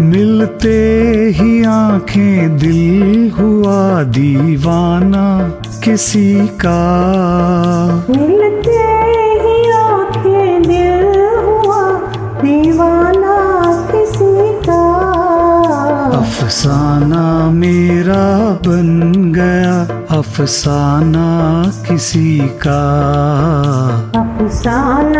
मिलते ही आँखें दिल हुआ दीवाना किसी का। मिलते ही आँखें दिल हुआ दीवाना किसी का। अफसाना मेरा बन गया अफसाना किसी का। अफसाना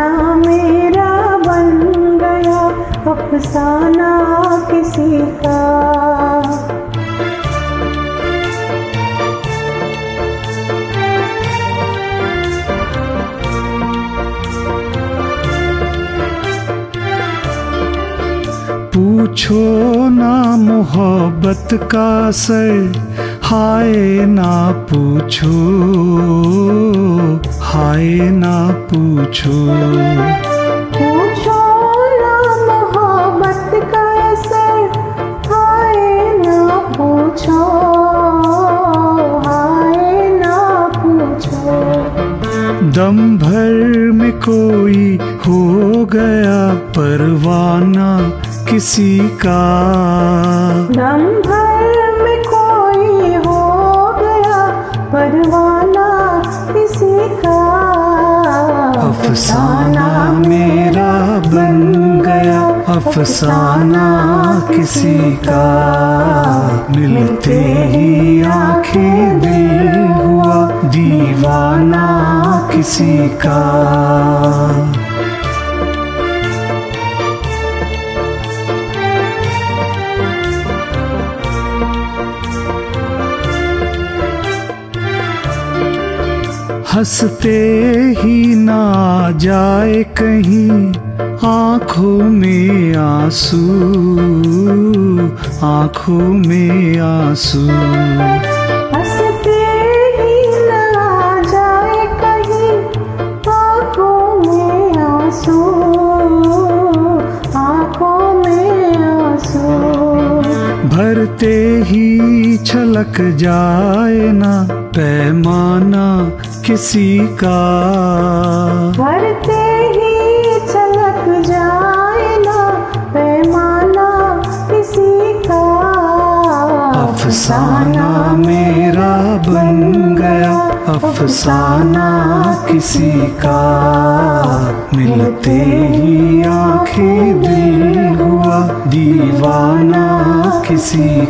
पूछो ना मोहब्बत का से हाय ना पूछो हाय ना पूछो। दम भर में कोई हो गया परवाना किसी का। दम भर में कोई हो गया परवाना किसी का। अफसाना मेरा बन गया अफसाना किसी का। मिलते ही आँखें दिल हुआ दीवाना किसी का। हँसते ही ना जाए कहीं आँखों में आँसू आँखों में आँसू। भरते ही छलक जाए ना पैमाना किसी का। भरते ही छलक जाए ना पैमाना किसी का। अफसाना मेरा बन गया अफसाना किसी का। मिलते ही आँखें दिल हुआ दीवाना किसी